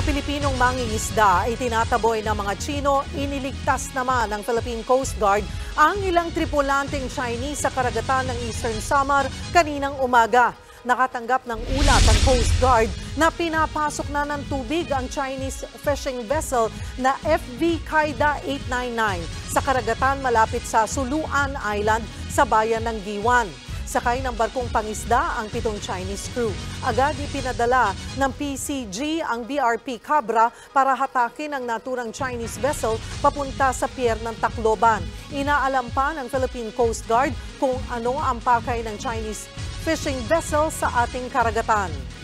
mga Pilipinong mangingisda ay tinataboy ng mga Chino, iniligtas naman ng Philippine Coast Guard ang ilang tripulanteng Chinese sa karagatan ng Eastern Samar kaninang umaga. Nakatanggap ng ulat ang Coast Guard na pinapasok na ng tubig ang Chinese fishing vessel na FV Kaida 899 sa karagatan malapit sa Suluan Island sa bayan ng Giwan. Sakay ng barkong pangisda ang pitong Chinese crew. Agad ipinadala ng PCG ang BRP Cabra para hatakin ang naturang Chinese vessel papunta sa pier ng Tacloban. Inaalam pa ng Philippine Coast Guard kung ano ang pakay ng Chinese fishing vessel sa ating karagatan.